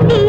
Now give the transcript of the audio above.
ಬಿಟ್ಟಿ